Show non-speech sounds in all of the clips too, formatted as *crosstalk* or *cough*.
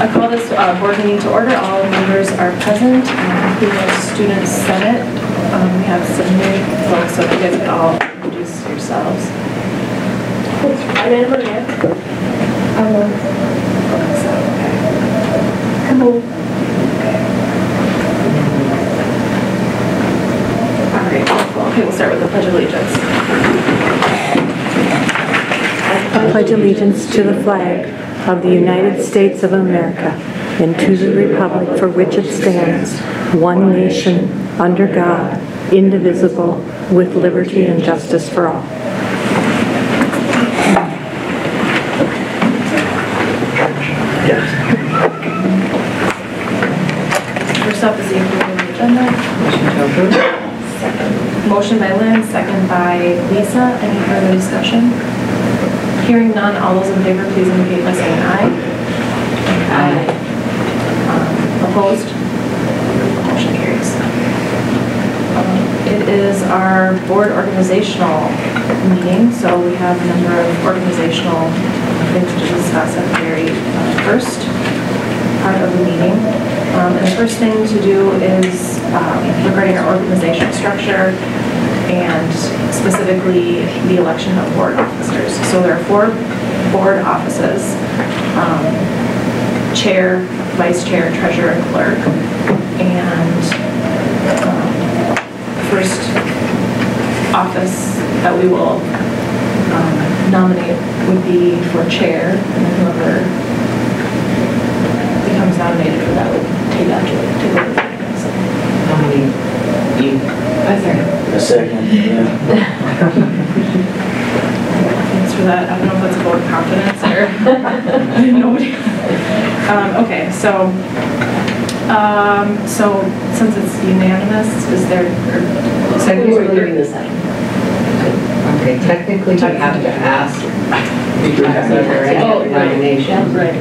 I call this uh, board meeting to order. All members are present, um, including the student senate. Um, We have some new folks, so if you guys could all introduce yourselves. I'm Anna Maria. Hello. Okay. Hello. All right, wonderful. Okay, we'll start with the pledge of allegiance. I pledge allegiance to the flag of the United States of America and to the republic for which it stands, one nation, under God, indivisible, with liberty and justice for all. First up is the. Motion by Lynn, second by Lisa. Any further discussion? Hearing none, all those in favor, please indicate by saying aye. Aye. Um, Opposed? Motion carries. Um, It is our board organizational meeting, so we have a number of organizational things to discuss at the very uh, first part of the meeting. Um, And the first thing to do is um, regarding our organizational structure and specifically the election of board officers. So there are four board offices, um, chair, vice chair, treasurer, and clerk. And um, first office that we will um, nominate would be for chair, and then whoever becomes nominated for that would take that, to over. So, Nominate you. A second, yeah. Thanks for that. I don't know if that's a vote of confidence or *laughs* nobody. Um, okay, so, um, so since it's unanimous, is there, or- So Who's leaving this out? Okay, technically you have to ask because of there Oh, any right. nomination. Right, you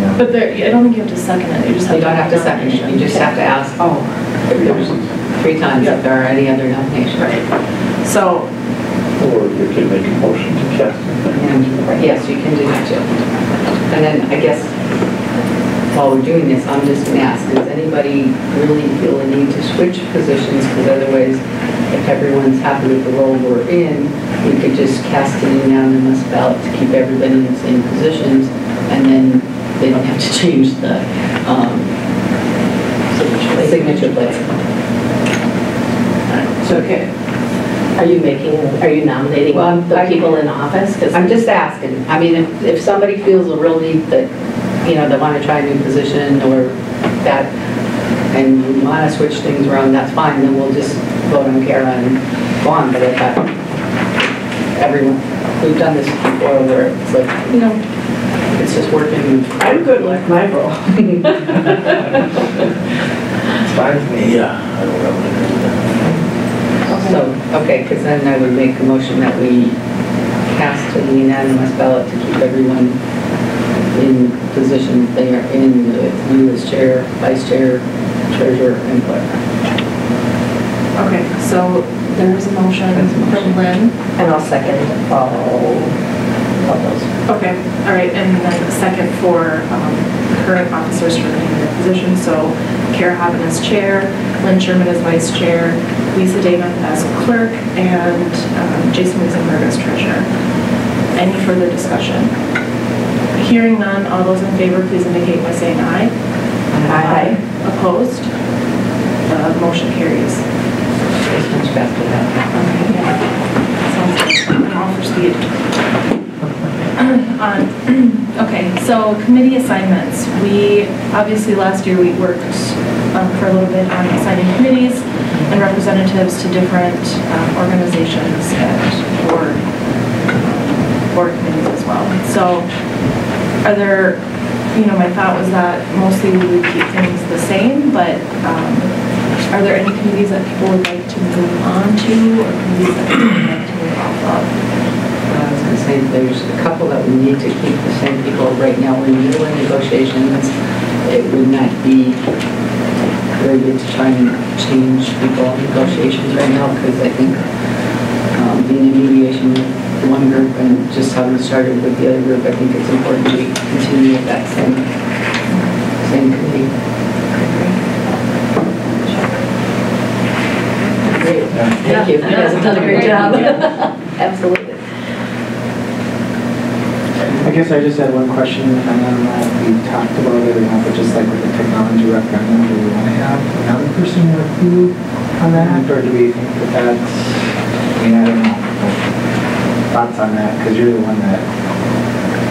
go. but there, I don't think you have to second it, you just have You to. don't have to second it, you just have to ask, oh, three times if there are any other nominations. Right, so, Or you could make a motion to cast. And yes, you can do that too. And then I guess while we're doing this, I'm just gonna ask, does anybody really feel a need to switch positions? Because otherwise, if everyone's happy with the role we're in, we could just cast a unanimous ballot to keep everybody in the same positions, and then they don't have to *laughs* change the, um, signature plate. So, okay. Are you making, are you nominating Well, the I- people in office? 'Cause- I'm just asking, I mean, if, if somebody feels a real need that, you know, they want to try a new position or that, and you want to switch things around, that's fine, then we'll just vote on Kara and go on, but if that, everyone, we've done this before where it's like, you know, it's just working. I'm good with my role. *laughs* It's fine with me. Yeah, I don't know. So, okay, because then I would make a motion that we cast a unanimous ballot to keep everyone in position they are in, with you as chair, vice chair, treasurer, and clerk. okay, so there is a motion There's a motion. from Lynn. And I'll second all of those. Okay, all right, and then second for um, current officers for the position, so Kara Haben as chair, Lynn Sherman as vice chair, Lisa Damon as clerk, and um, Jason Weisenberg as treasurer. Any further discussion? Hearing none, all those in favor, please indicate by saying aye. Aye. Opposed? The motion carries. This one's faster than Okay, yeah. Sounds. I'm all for speed. Um, *clears throat* Okay, so committee assignments. We, obviously, last year, we worked um, for a little bit on assigning committees and representatives to different um, organizations and board, board committees as well. So are there, you know, my thought was that mostly we would keep things the same, but um, are there any committees that people would like to move on to or committees that people would like to move off of? There's a couple that we need to keep the same people. Right now, we're in the middle of negotiations. It would not be very good to try and change people in negotiations right now, because I think um, being in mediation with one group and just having started with the other group, I think it's important to continue with that same same committee. Great, thank you. You guys have done a great job. *laughs* Absolutely. I guess I just had one question, and I don't know if we talked about it or not, but just like with the technology referendum, do we want to have another person with you on that, or do we think that that's, I mean, I don't know. Thoughts on that, because you're the one that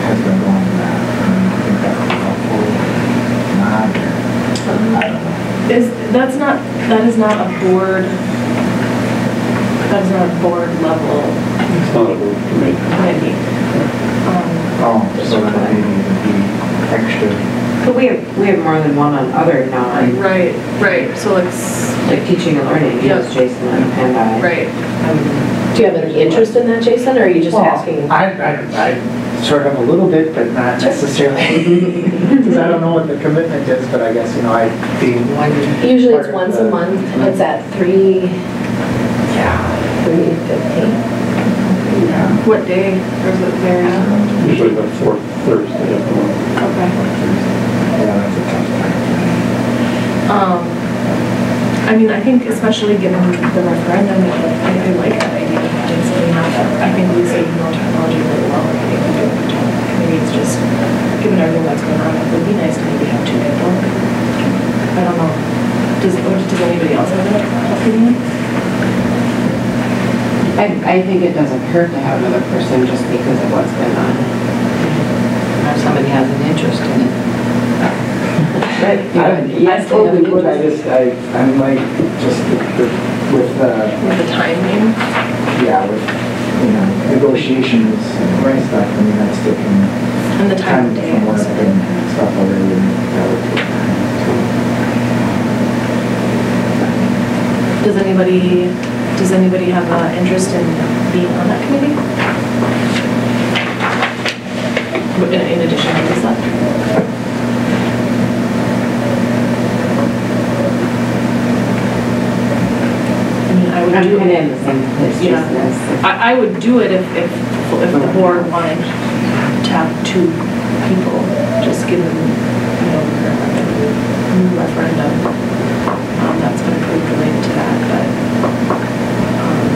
has been going to that. I I think that would be helpful, not, or, I don't know. Is, that's not, that is not a board, that is not a board level It's not a board to make. committee. Um, Oh, so then maybe would be extra. But we have, we have more than one on other non, Right, right, so it's, like teaching and learning, yes, Jason and I. right. Do you have any interest in that, Jason, or are you just Well, asking? I, I, I sort of a little bit, but not necessarily, *laughs* because I don't know what the commitment is, but I guess, you know, I being. Usually part it's of once the- a month, it's at three, Yeah. three fifteen. Yeah. What day, or is it very? Usually the fourth Thursday of the month. Okay. Yeah, that's a tough time. Um, I mean, I think especially given the referendum, I, I like that idea of having somebody not that, I think we say know technology really well, and I think we do. Maybe it's just, given everything that's going on, it would be nice to maybe have two people. I don't know. Does, or does anybody else have an opinion? I, I think it doesn't hurt to have another person just because of what's going on. If somebody has an interest in it. Right. *laughs* I, I totally would, I just, I, I'm like, just the- the- with, uh, With the timing? yeah, with, you know, negotiations and stuff, I mean, that's taking And the time of day. from work and stuff already, and that would take time. Does anybody, does anybody have an interest in being on that committee? In, in addition to Lisa? I mean, I would I'm do kind of in it, the same place Yeah. I, I would do it if, if, if the board wanted to have two people, just given, you know, the new referendum. Um, that's been approved related to that, but, um,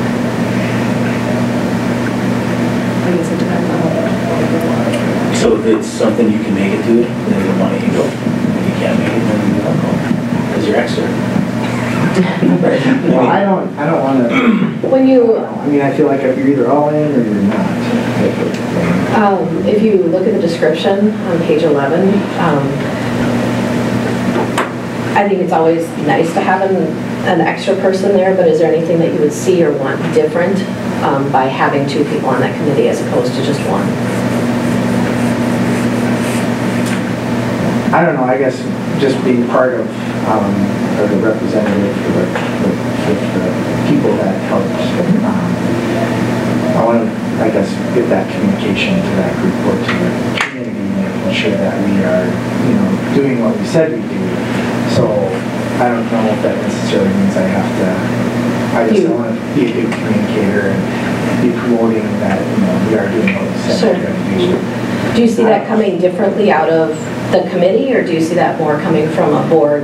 I guess it depends on what the board wants. So if it's something you can make it to, then you want to go. If you can't make it, then you don't go. Because you're extra. *laughs* Well, I don't, I don't wanna, *clears throat* When you, I mean, I feel like you're either all in or you're not. type of thing. um, if you look at the description on page 11, um, I think it's always nice to have an, an extra person there, but is there anything that you would see or want different um, by having two people on that committee as opposed to just one? I don't know, I guess just being part of, um, or the representative for the, the- with the people that helped. um, I want to, I guess, get that communication to that group or to the community, making sure that we are, you know, doing what we said we do. So I don't know if that necessarily means I have to, I just You- want to be a good communicator and be promoting that, you know, we are doing what we said Sure. we're going to do. Do you see that coming differently out of the committee, or do you see that more coming from a board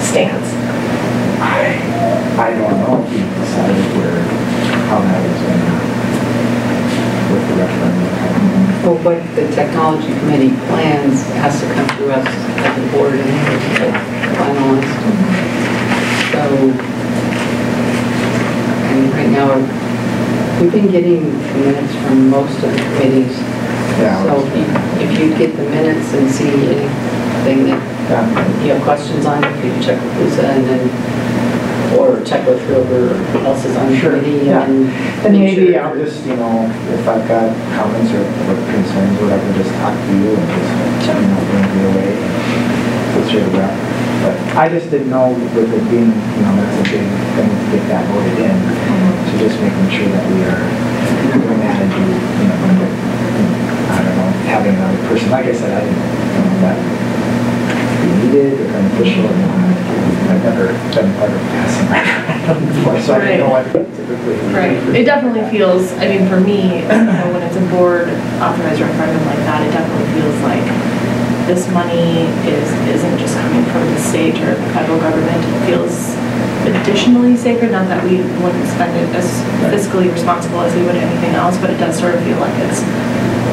stance? I, I don't know if we decided where, how that was gonna, with the referendum. Well, what the technology committee plans has to come through us as a board and get finalized. So, I mean, right now, we've been getting minutes from most of the committees. So if you- get the minutes and see anything that you have questions on, you can check with Lisa and then, or check with whoever else is on the Sure, committee yeah. and. And make maybe sure- I'll just, you know, if I've got comments or concerns or concerns, whatever, just talk to you and just, you know, bring it your way. That's your rep. But I just didn't know with it being, you know, that's a big thing to get that voted in. So just making sure that we are doing that and do, you know, having another person, like I said, I didn't know that be needed or beneficial or not. I've never been part of passing referendum *laughs* before, so I don't know what typically. Right, it definitely feels, I mean, for me, you know, when it's a board authorized referendum like that, it definitely feels like this money is, isn't just coming from the state or the federal government. It feels additionally sacred, not that we wouldn't spend it as fiscally responsible as we would anything else, but it does sort of feel like it's,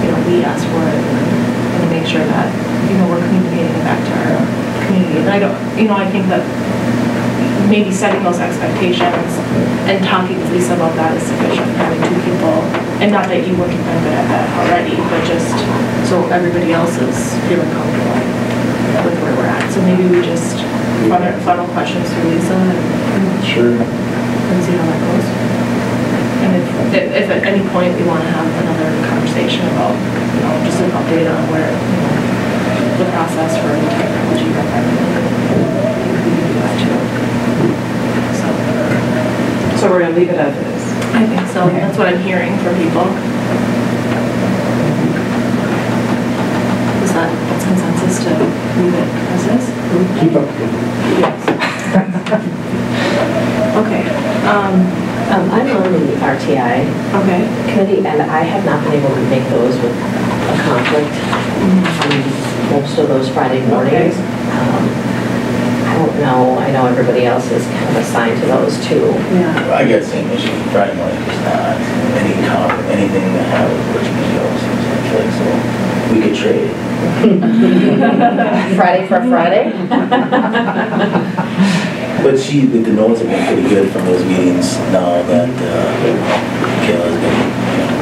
you know, we ask for it and to make sure that, you know, we're communicating it back to our community. And I don't, you know, I think that maybe setting those expectations and talking with Lisa about that is sufficient, having two people. And not that you wouldn't have been good at that already, but just so everybody else is feeling comfortable with where we're at. So maybe we just funnel, funnel questions through Lisa and Sure. and see how that goes. And if, if- if at any point we want to have another conversation about, you know, just an update on where, you know, the process for the technology requirement, we can do that too. So, So we're gonna leave it as is. I think so, that's what I'm hearing from people. Is that consensus to leave it as is? Keep up. *laughs* Okay, um, Um, I'm on the RTI okay. committee, and I have not been able to make those with a conflict on most of those Friday mornings. Um, I don't know, I know everybody else is kind of assigned to those too. Yeah. I get the same issue Friday morning, just not any con, anything that has with Michelle seems like, so we could trade. *laughs* Friday for Friday? *laughs* But she, the the notes have been pretty good from those meetings now that, uh, Kayla's been, you know,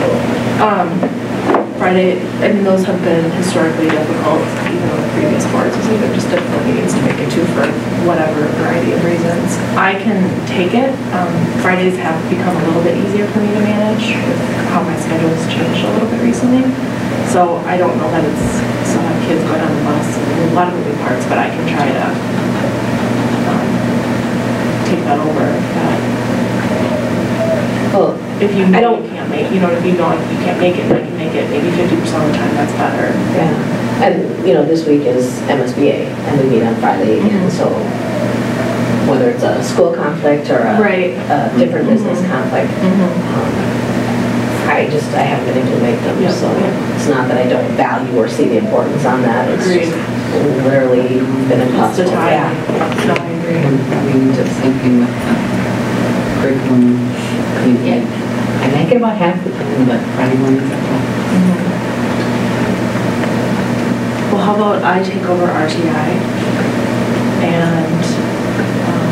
so. Um, Friday, I mean, those have been historically difficult, even with previous boards, it's even just difficult meetings to make it to for whatever variety of reasons. I can take it, um, Fridays have become a little bit easier for me to manage with how my schedule's changed a little bit recently. So I don't know that it's, still have kids going on the bus, and a lot of moving parts, but I can try to, um, take that over if that Well, if you I don't- you can't make, you know, if you know if you can't make it, and I can make it maybe fifty percent of the time, that's better. yeah, and, you know, this week is MSBA, and we meet on Friday again, Mhm. so whether it's a school conflict or a Right. a different business Mhm. conflict, Mm-hmm. um, I just, I haven't been able to make them, Yeah. so it's not that I don't value or see the importance on that, it's Agreed. just literally been It's the impossible. time. Yeah. No, I agree. And probably just thinking with the curriculum, I mean, yeah, I make it about half the time, but Friday mornings are tough. Mhm. Well, how about I take over RTI and, um,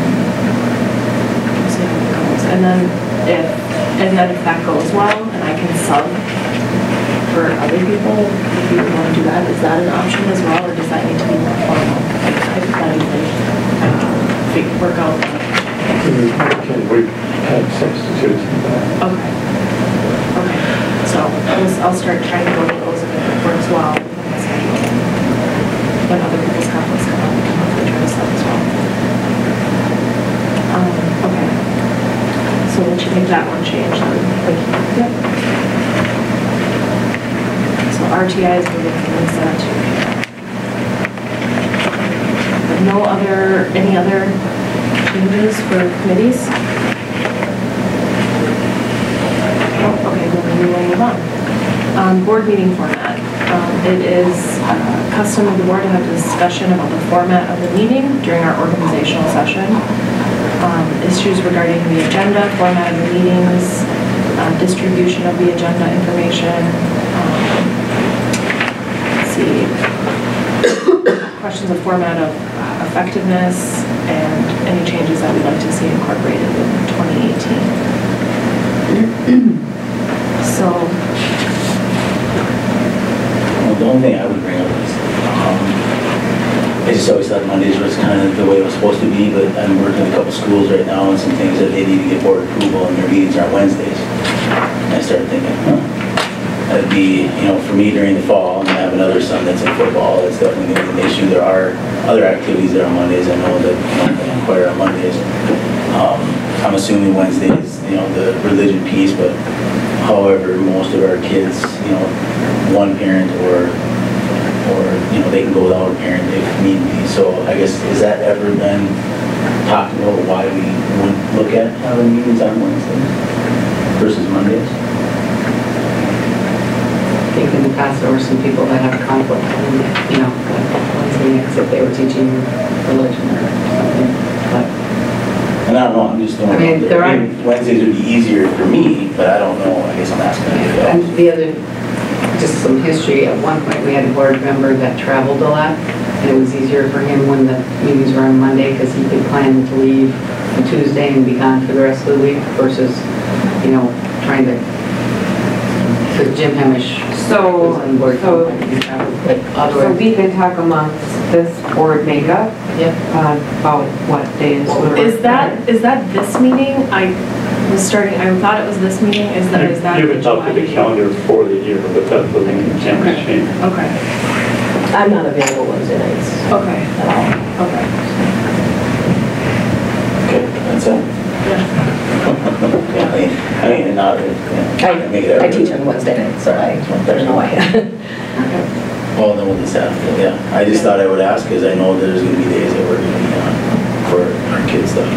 see how it goes. And then if, and then if that goes well and I can sub for other people, if you want to do that, is that an option as well, or does that need to be more formal? Hypothetically, uh, fig- work out. Okay, we've had substitutes in that. Okay. Okay, so I'll, start trying to go to those if it works well with my schedule. When other people's conflicts come up, we can hopefully try to set as well. Um, okay. So we'll ch- make that one change then. Thank you. Yep. So RTI is moving from Lisa to Kara. No other, any other changes for committees? Oh, Okay, well, then we will move on. Um, Board meeting format. Um, It is uh, custom of the board to have a discussion about the format of the meeting during our organizational session. Um, Issues regarding the agenda, format of the meetings, uh, distribution of the agenda information. um, see. Questions of format of uh, effectiveness and any changes that we'd like to see incorporated in 2018. So, Well, the only thing I would bring up is, um, I just always thought Mondays was kind of the way it was supposed to be, but I'm working with a couple schools right now and some things that they need to get board approval and their meetings are Wednesdays. And I started thinking, huh, that'd be, you know, for me during the fall, and I have another son that's in football, that's definitely gonna be an issue. There are other activities that are Mondays, I know that, you know, they on Mondays. Um, I'm assuming Wednesdays, you know, the religion piece, but however, most of our kids, you know, one parent or, or, you know, they can go without a parent if need be. So I guess, has that ever been talked about why we would look at having meetings on Wednesdays versus Mondays? I think in the past, there were some people that have conflict, and, you know, Wednesday nights if they were teaching religion or something, but And I don't know, I'm just throwing I mean, there are- Wednesdays would be easier for me, but I don't know, I guess I'm asking you. And the other, just some history, at one point, we had a board member that traveled a lot, and it was easier for him when the meetings were on Monday, because he could plan to leave on Tuesday and be gone for the rest of the week versus, you know, trying to, because Jim Hamish was So, on board. so, But so otherwise, we can talk amongst this board makeup yep. uh, about what days. would work Is that, is that this meeting? I was starting, I thought it was this meeting, is that, is that? You the can talk to the calendar for the year, but that doesn't, can't Okay. change. Okay, I'm not available Wednesday nights okay, at all. okay. Okay, that's it. Yeah. *laughs* I mean, I mean, not, yeah. I, make it I every- teach on Wednesday nights, so I, there's no way. Well, then we'll just have to, yeah. I just thought I would ask, because I know there's gonna be days that we're gonna be on for our kids stuff.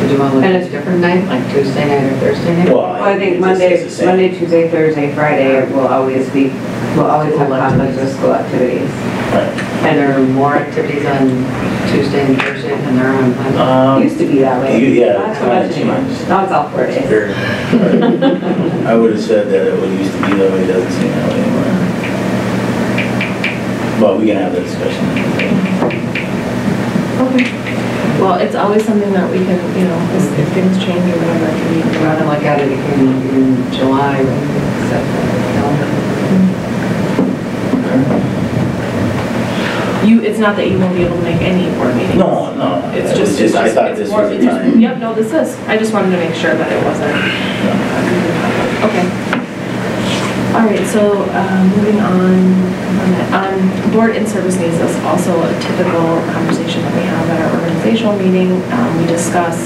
Did you want to look at a different night, like Tuesday night or Thursday night? Well, Well, I think it Monday, stays the same. Monday, Tuesday, Thursday, Friday will always be, will always have School conflicts with activities. school activities. Right. And there are more activities on Tuesday and Thursday than there are on Monday. Um, Used to be that way. you- yeah, Not it's so much kinda anymore. changed. Now it's all four days. Very- *laughs* I would have said that it would used to be that way, it doesn't seem that way anymore. But we can have that discussion. Okay. Well, it's always something that we can, you know, if if things change or whatever, it can be We're gonna look at it again in July when we set the calendar. You, it's not that you won't be able to make any board meetings. No, no, It's it was just. I it's thought it's this more- was the it's- time. Yep, no, this is. I just wanted to make sure that it wasn't. Okay. All right, so um, moving on, on board in-service needs is also a typical conversation that we have at our organizational meeting. Um, We discuss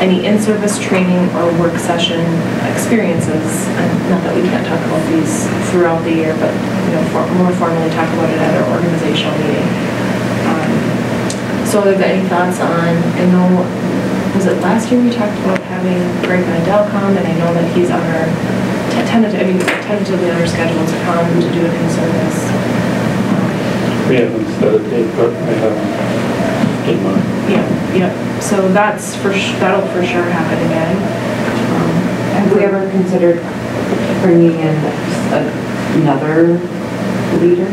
any in-service training or work session experiences. And Not that we can't talk about these throughout the year, but, you know, for- more formally talk about it at our organizational meeting. Um, So there any thoughts on, I know, was it last year we talked about having Greg Mandel come, and I know that he's on our te- tentative, I mean, tentatively on our schedule to come to do an in-service. Um, We haven't set a date, but I have in mind. Yeah, yeah, so that's for, sh- that'll for sure happen again. Um, Have we ever considered bringing in a- another leader?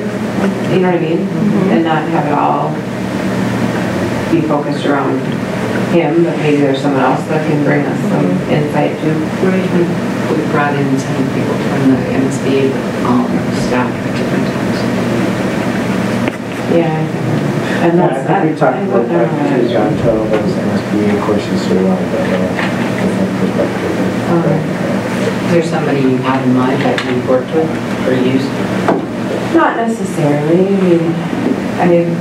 You know what I mean? Mhm. And not have it all be focused around him, but maybe there's someone else that can bring us some insight too. Right, we, we brought in some people from the MSBA, but all staff at different times. Yeah. I think- And Yeah, that's. I think we talked I- I about don't know. that, too, John, too, about the MSBA courses, so we wanted to have different perspective. Okay. Is there somebody you have in mind that you've worked with or used? Not necessarily, I mean, I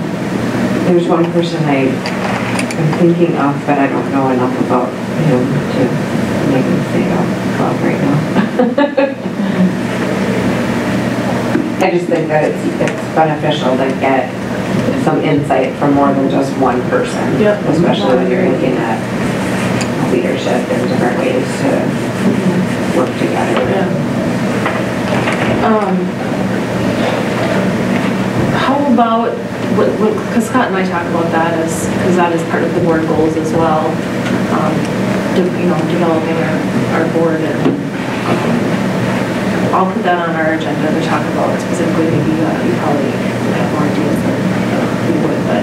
there's one person I am thinking of, but I don't know enough about him to make me say it out loud right now. *laughs* I just think that it's, it's beneficial to get some insight from more than just one person. Yep. Especially when you're looking at leadership and different ways to work together. Yeah. Um, How about, because Scott and I talk about that as, because that is part of the board goals as well. um, de- You know, developing our, our board and um, I'll put that on our agenda to talk about specifically, maybe uh, you probably have more ideas would, but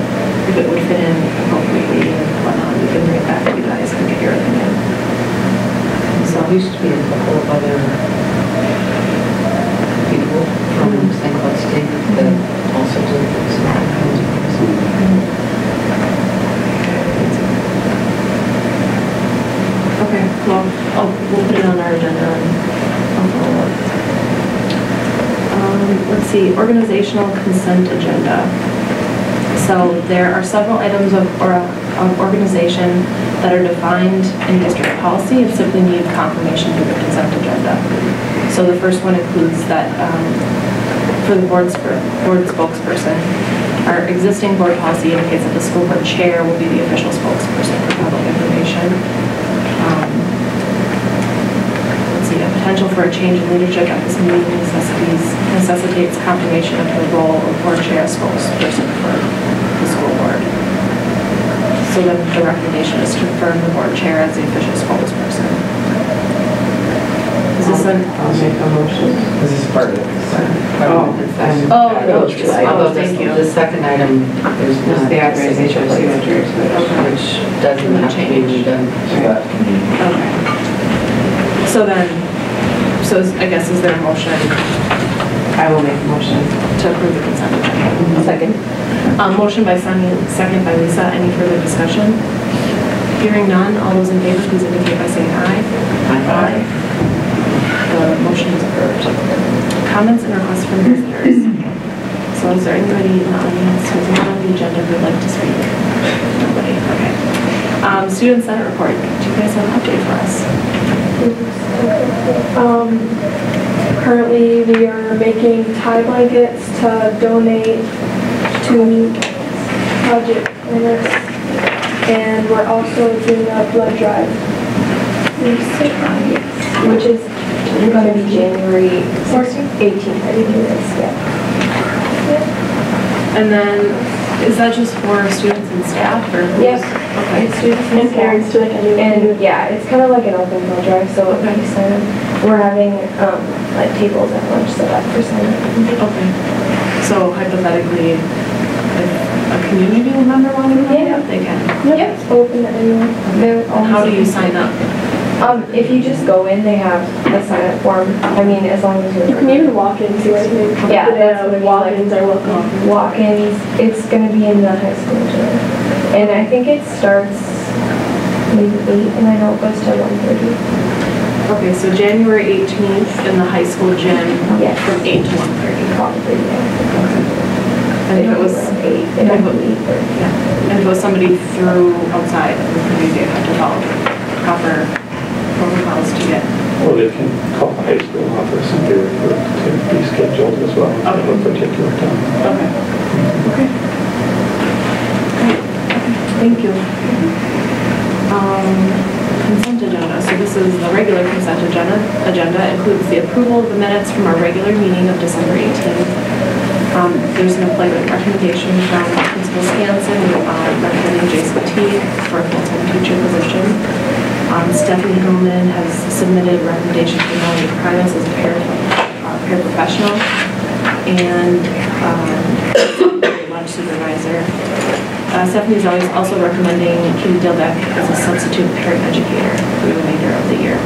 if it would fit in appropriately and whatnot, we can bring it back to you guys and get your opinion. So there used to be a couple of other people from St. State that also do some kinds of. Okay, well, I'll, we'll put it on our agenda. Um, let's see, organizational consent agenda. So there are several items of, or, of organization that are defined in district policy and simply need confirmation through the consent agenda. So the first one includes that, um, for the board's, board spokesperson, our existing board policy indicates that the school board chair will be the official spokesperson for public information. Um, Let's see, potential for a change in leadership at this meeting necessitates, necessitates confirmation of the role of board chair spokesperson for the school board. So then the recommendation is to confirm the board chair as the official spokesperson. Is this an, I'll make a motion. This is part of the consent. Oh, it's fine. Oh, Those two items. oh, thank you. The second item, is not the authorization of signatures, which doesn't have to be redone. So that can be, Okay. So then, so is- I guess is there a motion I will make a motion. to approve the consent agenda? Second. Um, motion by Sunny, second by Lisa. Any further discussion? Hearing none, all those in favor, please indicate by saying aye. Aye. The motion is approved. Comments and requests from visitors. So is there anybody in the audience who's not on the agenda who would like to speak? Nobody, okay. Um, student senate report. Do you guys have an update for us? Um, currently, we are making tie blankets to donate to Project Linus. And we're also doing a blood drive. Which is gonna be January 18th, I think it is, yeah. And then, is that just for students and staff or? Yes. Okay. It's students and parents to And, yeah, it's kind of like an open blood drive, so Okay. we sign up. We're having, um, like tables at lunch set up for sign up. Okay. So hypothetically, if a community member wanted to sign up, they can. Yep, it's open to anyone. They're How do you sign up? Um, if you just go in, they have the sign up form. I mean, as long as you're. You can even walk in too, I think. Yeah, that's what I mean, like- Walk-ins are welcome. Walk-ins, it's gonna be in the high school gym. And I think it starts maybe eight, and I know it goes to one thirty. Okay, so January 18th in the high school gym Yes. from 8 to 1:30. Probably, yeah. And if it was, around Eight, it might be eight thirty. yeah, and if it was somebody through outside of the community, they'd have to follow proper protocols to get. Well, they can call the high school office and be referred to be scheduled as well at a particular time. Okay. Okay. Thank you. Um, Consent agenda, so this is the regular consent agenda. Agenda includes the approval of the minutes from our regular meeting of December 18th. Um, There's an employment recommendation from Principal Scanson, uh, recommending Jason Teague for a full-time teacher position. Um, Stephanie Hillman has submitted recommendation for Melanie Primus as a uh, paraprofessional. And um, *coughs* lunch supervisor. Uh, Stephanie's always also recommending Katie Dilbeck as a substitute parent educator for the remainder of the year.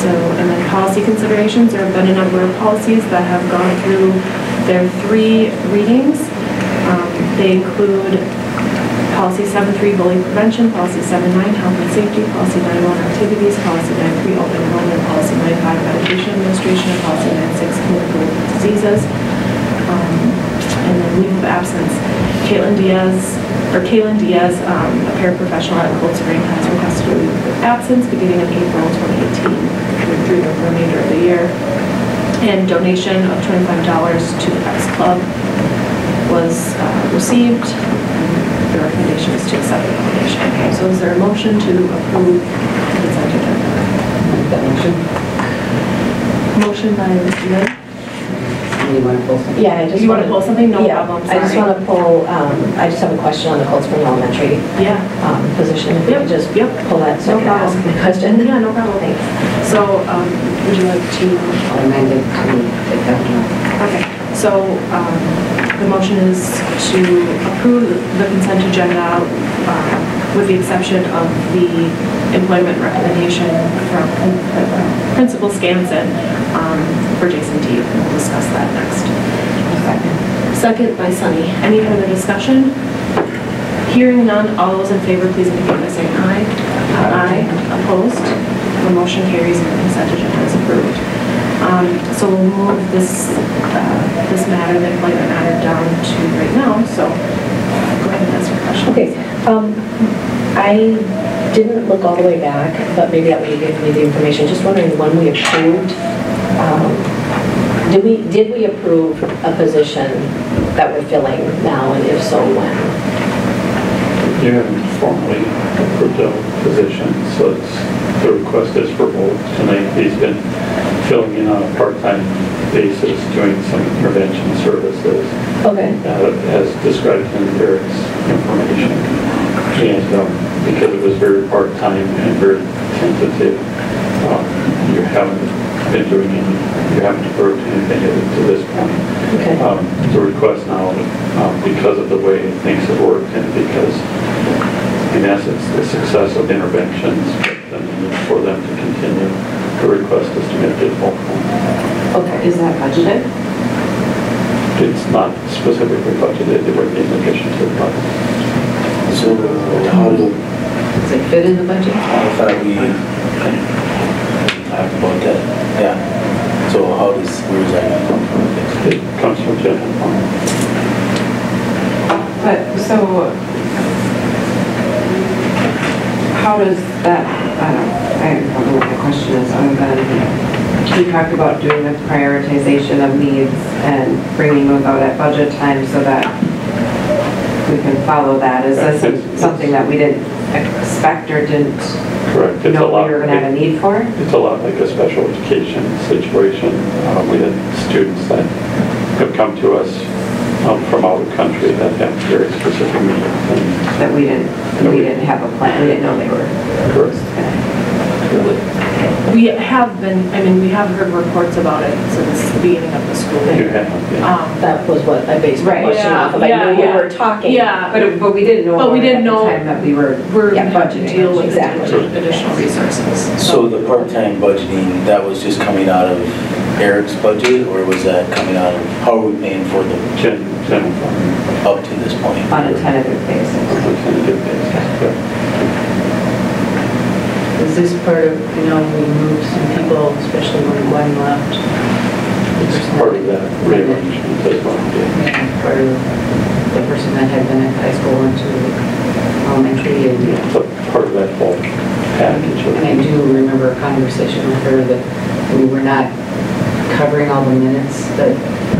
So, and then policy considerations, there have been a number of policies that have gone through their three readings. Um, They include policy 7.3 bullying prevention, policy 7.9 health and safety, policy 9.1 activities, policy 9.3 open enrollment, policy 9.5 medication administration, and policy 9.6 communicable diseases. Leave of absence, Caitlin Diaz, or Kaylin Diaz, um, a paraprofessional at Cold Spring, has requested a leave of absence beginning in April 2018 through the remainder of the year. And donation of $25 to the X Club was uh, received. And The recommendation is to accept the donation. So is there a motion to approve the consent agenda? That motion. Motion by Mr. Lynn. You want to pull something? Yeah, I just. You want to pull something? No Yeah, problem, I just want to pull, um, I just have a question on the Cold Spring Elementary Yeah. um, position. If you could Yep, just yep. pull that so I No can ask problem. my question. Yeah, no problem. Thanks. So, um, would you like to? I'll amend it to take that. Okay, so um, the motion is to approve the consent agenda uh, with the exception of the employment recommendation from uh, Principal Scanson um, for Jason T. And we'll discuss that next. Second by Sunny. Any further discussion? Hearing none, all those in favor, please indicate by saying aye. Aye. Opposed? The motion carries and the consent agenda is approved. Um, So we'll move this, uh, this matter, the employment matter, down to right now, so go ahead and ask your question. Okay, um, I didn't look all the way back, but maybe that way you gave me the information. Just wondering when we approved, um, did we, did we approve a position that we're filling now, and if so, when? You haven't formally approved a position, so it's, the request is for both tonight. He's been filling in on a part-time basis, doing some intervention services, Okay. uh, as described in Eric's information. And um, because it was very part-time and very tentative, um, you haven't been doing any, you haven't approved anything to this point. Okay. Um, The request now, um, because of the way things have worked and because, in essence, the success of interventions, but the need for them to continue, the request is to make it full-time. Okay. Is that budgeted? It's not specifically budgeted, it would be in addition to the budget. So how do, Does it fit in the budget? I thought we we talked about that, yeah. So how does, where's that? It comes from general fund. But, so, how does that, I don't, I don't know what the question is, other than, we talked about doing the prioritization of needs and bringing those out at budget time so that we can follow that. Is this something that we didn't expect or didn't Correct. It's a know lot. we were gonna have a need for? It's a lot like a special education situation. Uh, We had students that have come to us um, from out of the country that have very specific needs. and- That we didn't, we didn't have a plan, we didn't know they were. Correct. We have been, I mean, we have heard reports about it since the beginning of the school year. Um, That was what I based my Right. question off of. I Yeah, knew we yeah. were talking. Yeah, But, but we didn't know. But we about it didn't at the know- Time that we were. we're Yeah, gonna have to budgeting, deal with exactly. additional resources. So the part-time budgeting, that was just coming out of Eric's budget, or was that coming out of, how are we paying for the, Gen- General fund. up to this point? On a tentative basis. on a tentative basis, yeah. Is this part of, you know, we moved some people, especially when Gwen left? It's part of that rearrangement as well. yeah. Yeah, Part of the person that had been at high school went to elementary and It's part of that whole package. And I do remember a conversation with her that we were not covering all the minutes that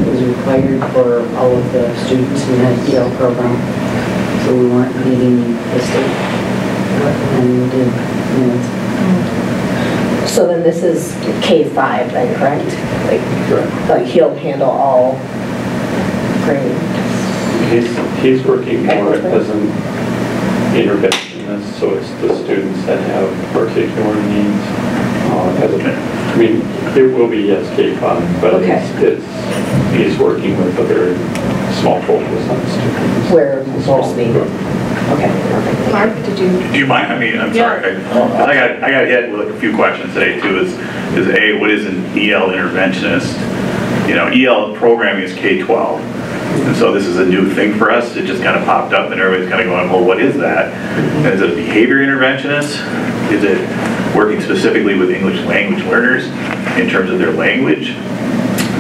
was required for all of the students in that EL program. So we weren't meeting the state minutes. So then this is K-5 then, correct? Like, Correct. like he'll handle all grade. He's, he's working more as an interventionist, so it's the students that have particular needs. uh, as a- I mean, it will be yes, K-5, but Okay. it's, it's, he's working with a very small focus on students. Where Small most group. Okay, perfect. Mark, did you? Do you mind, I mean, I'm sorry, I I got, I got hit with a few questions today too, is, is A, what is an EL interventionist? You know, EL programming is K-12, and so this is a new thing for us, it just kind of popped up and everybody's kind of going, well, what is that? And is it a behavior interventionist? Is it working specifically with English language learners in terms of their language?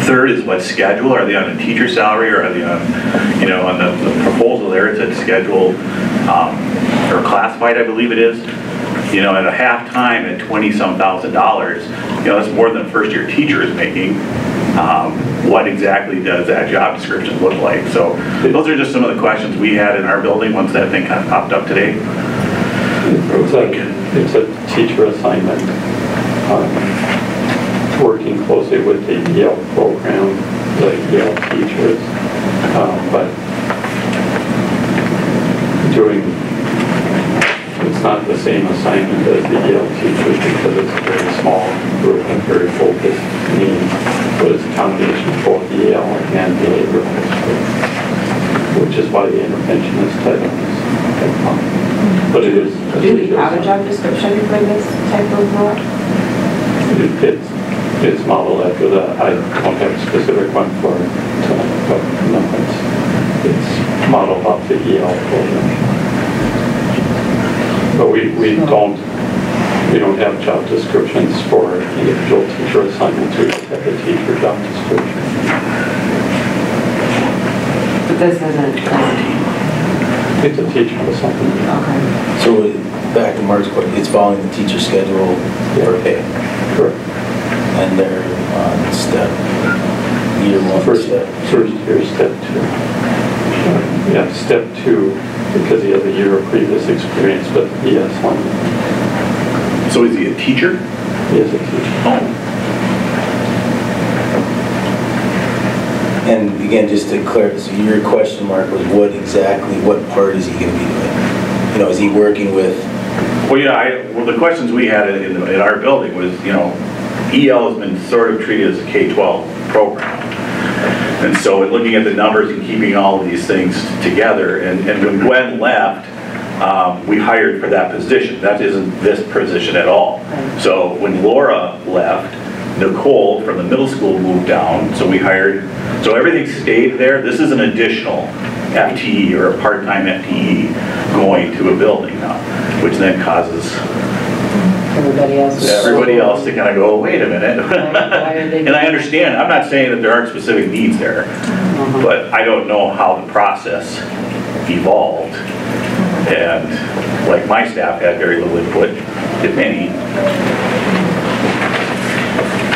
Third is what schedule, are they on a teacher salary or are they on, you know, on the the proposal there, it said schedule, um, or classified, I believe it is. You know, at a half-time at twenty-some thousand dollars, you know, that's more than a first-year teacher is making. Um, What exactly does that job description look like? So those are just some of the questions we had in our building once that thing kind of popped up today. It's a, it's a teacher assignment, um, working closely with the EL program, the EL teachers, um, but doing, it's not the same assignment as the EL teachers because it's a very small group and very focused needs, but it's a combination of both EL and behavioral health, which is why the interventionist title is. But it is. Do we have a job description for this type of role? It- It's, it's modeled after that. I don't have a specific one for it but no, it's, it's modeled off the EL program. But we, we don't, we don't have job descriptions for individual teacher assignments. We just have the teacher job description. But this isn't, It's a teacher assignment. okay. So back to Mark's question, it's following the teacher schedule for pay, Correct. and they're on step, year one, First, step. first year, step two. Yeah, step two because he has a year of previous experience, but he has one, So is he a teacher? he has a teacher. Oh. And again, just to clarify, so your question mark was what exactly, what part is he gonna be doing? You know, is he working with, Well, yeah, I, well, the questions we had in, in our building was, you know, EL has been sort of treated as a K-12 program. And so in looking at the numbers and keeping all of these things together, and, and when Gwen left, um, we hired for that position. That isn't this position at all. So when Laura left, Nicole from the middle school moved down, so we hired, so everything stayed there. This is an additional FTE or a part-time FTE going to a building now, which then causes Everybody else is. everybody else to kind of go, wait a minute. Why are they- *laughs* And I understand, I'm not saying that there aren't specific needs there, Uh-huh. but I don't know how the process evolved. And like my staff had very little input, if any.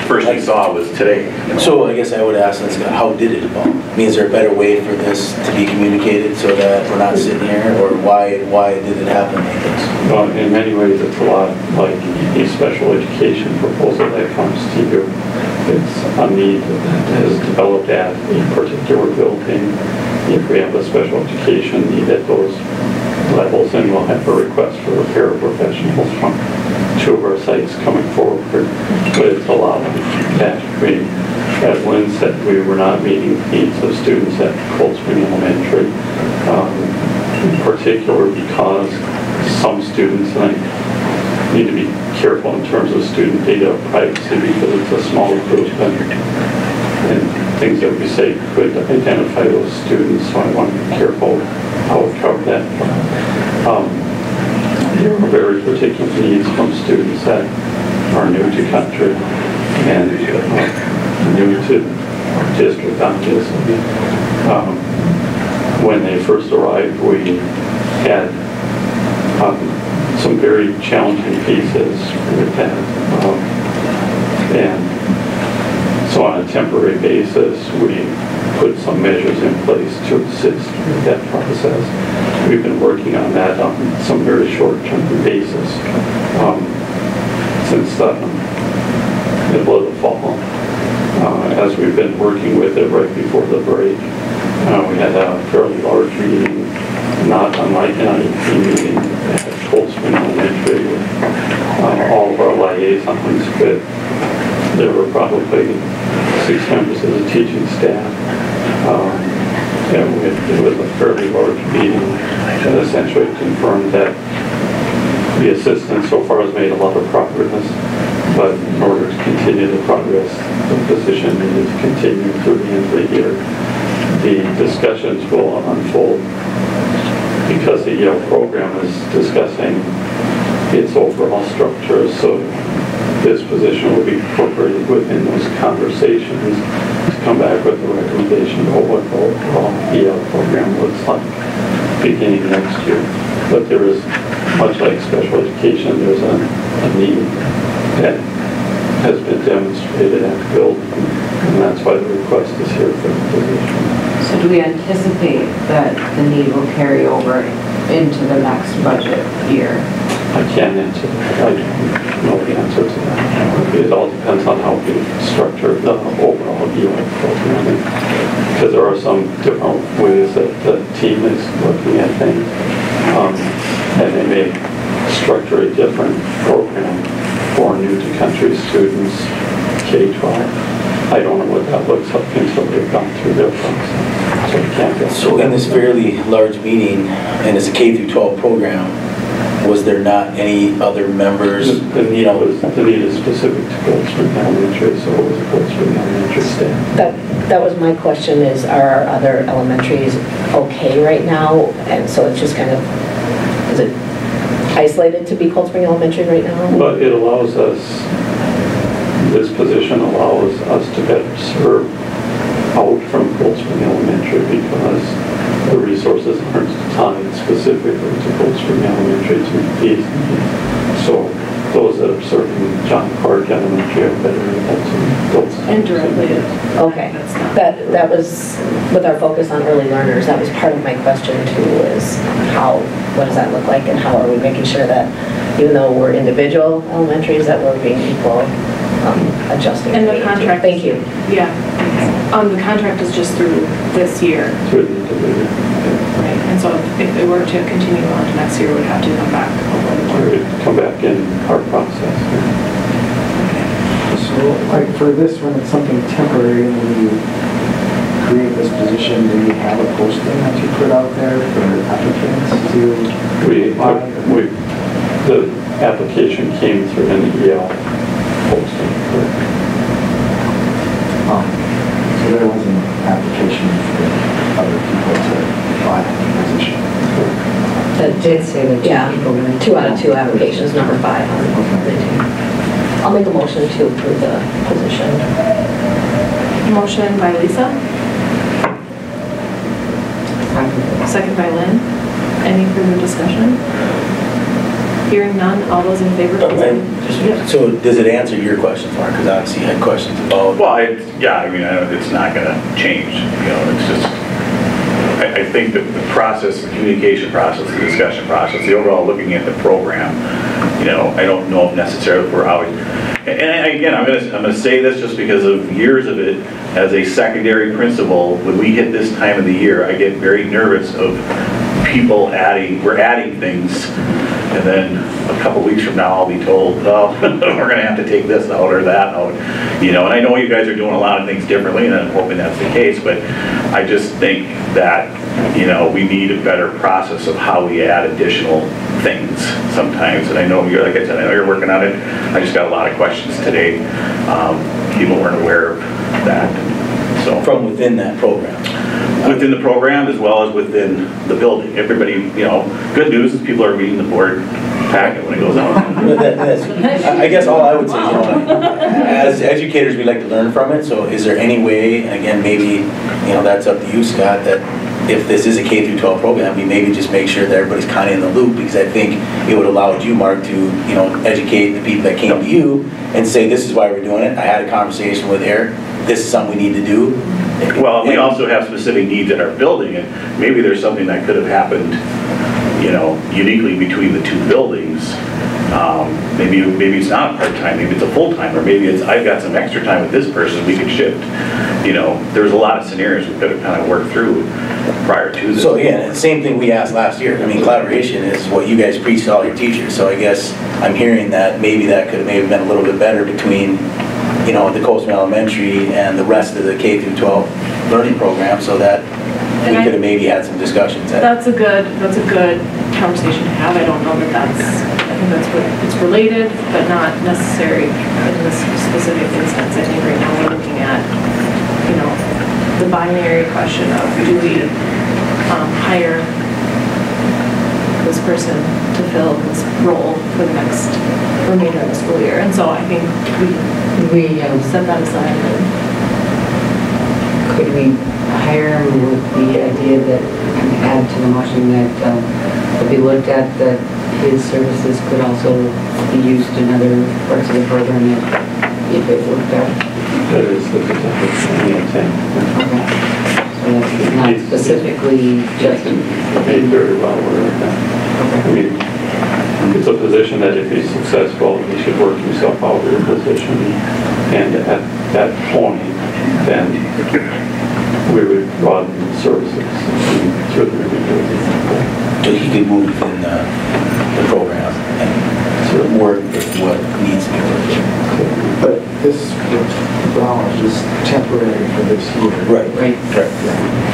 First we saw was today. you know. so I guess I would ask, Scott, how did it evolve? I mean, is there a better way for this to be communicated so that we're not sitting here? Or why, why did it happen like this? Well, in many ways, it's a lot like a special education proposal that comes to you. It's a need that has developed at a particular building. If we have a special education need at those levels, then we'll have a request for a paraprofessionals from two of our sites coming forward. Lot of that. As Lynn said, we were not meeting the needs of students at Cold Spring Elementary. um, In particular because some students, and I need to be careful in terms of student data privacy because it's a small group and, and things that we say could identify those students, so I want to be careful how we cover that. Um, There are very particular needs from students that are new to country and uh, new to district, obviously. Um, When they first arrived, we had um, some very challenging pieces with that. Um, And so on a temporary basis, we put some measures in place to assist with that process. We've been working on that on some very short-term basis um, since the middle of the fall. Uh, As we've been working with it right before the break, uh, we had a fairly large meeting, not unlike an IEP meeting at Cold Spring Elementary with uh, all of our liaisons, but there were probably six members of the teaching staff. Um, And it was a fairly large meeting that essentially confirmed that the assistant so far has made a lot of progress, but in order to continue the progress, the position needed to continue through the end of the year. The discussions will unfold because the EL program is discussing its overall structure, so this position will be incorporated within those conversations to come back with a recommendation of what the overall EL program looks like beginning next year. But there is, much like special education, there's a, a need that has been demonstrated at the building, and that's why the request is here for the position. So do we anticipate that the need will carry over into the next budget year? I can't answer. I don't know the answer to that. It all depends on how we structure the overall EL programming. Because there are some different ways that the team is looking at things. Um, And they may structure a different program for new to country students, K-12. I don't know what that looks like until they've gone through their process. So can't So in this fairly large meeting, and it's a K through 12 program, was there not any other members, The you need know? was, the need is specific to Cold Spring Elementary, so it was Cold Spring Elementary staff. That, that was my question is, are our other elementaries okay right now? And so it's just kind of, is it isolated to be Cold Spring Elementary right now? But it allows us, this position allows us to better serve out from Cold Spring Elementary because the resources aren't tied specifically to Cold Spring Elementary to meet these. So those that are serving John Clark Elementary are better able to meet. Indirectly. Okay, That's that, that was, with our focus on early learners, that was part of my question too, is how, what does that look like and how are we making sure that even though we're individual elementaries, that we're being equal, um, adjusting. And the contract. Thank you. Yeah. Um, the contract is just through this year, Through the individual. right? And if it were to continue on to next year, it would have to come back a little more. come back in our process. So, like, for this, one, it's something temporary, and when you create this position, do you have a posting that you put out there for applicants to? We, apply? we, the application came through an EL posting. Um, So there was an application for other people to apply for the position. That did say that Yeah, two people were. two out of two applications, number five on the team. I'll make a motion to approve the position. Motion by Lisa, second by Lynn. Any further discussion? Hearing none, all those in favor, please. Just- So does it answer your questions, Mark? Because obviously you had questions about, Well, I, yeah, I mean, I don't- it's not gonna change, you know, it's just, I, I think that the process, the communication process, the discussion process, the overall looking at the program, you know, I don't know if necessarily we're always, and, and again, I'm gonna, I'm gonna say this just because of years of it, as a secondary principal, when we hit this time of the year, I get very nervous of people adding, we're adding things, and then a couple weeks from now, I'll be told, *laughs* oh, *laughs* we're gonna have to take this out or that out. You know, and I know you guys are doing a lot of things differently, and I'm hoping that's the case, but I just think that, you know, we need a better process of how we add additional things sometimes. And I know you're, like I said, I know you're working on it. I just got a lot of questions today. Um, People weren't aware of that, so from within that program. Within the program as well as within the building. Everybody, you know, good news is people are reading the board packet when it goes out. I guess all I would say, is, you know, as educators, we like to learn from it, so is there any way, again, maybe, you know, that's up to you, Scott, that if this is a K through 12 program, we maybe just make sure that everybody's kind of in the loop, because I think it would allow you, Mark, to, you know, educate the people that came to you and say, this is why we're doing it. I had a conversation with Eric, this is something we need to do. Well, we also have specific needs at our building, and maybe there's something that could have happened, you know, uniquely between the two buildings. Um, Maybe, maybe it's not part-time, maybe it's a full-time, or maybe it's, I've got some extra time with this person, we could shift. You know, there's a lot of scenarios we could have kind of worked through prior to this. So again, the same thing we asked last year. I mean, collaboration is what you guys preach to all your teachers. So I guess I'm hearing that maybe that could have maybe been a little bit better between, you know, the Cold Spring Elementary and the rest of the K through 12 learning program so that we could have maybe had some discussions. at- That's a good, that's a good conversation to have. I don't know that that's, I think that's, what- it's related, but not necessary in this specific instance. I think right now we're looking at, you know, the binary question of do we um, hire this person to fill this role for the next remainder of the school year? And so I think we We, um, set that aside and could we hire him with the idea that, and add to the motion that, um, if we looked at that his services could also be used in other parts of the program if, if it worked out? That is the potential, intent. Okay. So that's not specifically just. Made very well aware of that. I mean, it's a position that if he's successful, he should work himself out of the position. And at that point, then we would broaden the services through the review. So he could move within the, the program and sort of work with what needs to be worked. But this withdrawal is temporary for this year. Right. Right, Right.